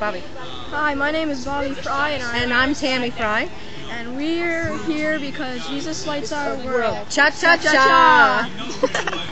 Bobby. Hi, my name is Bobby Fry, and, I, And I'm Tammy Fry. and we're here because Jesus lights our world. Cha cha cha.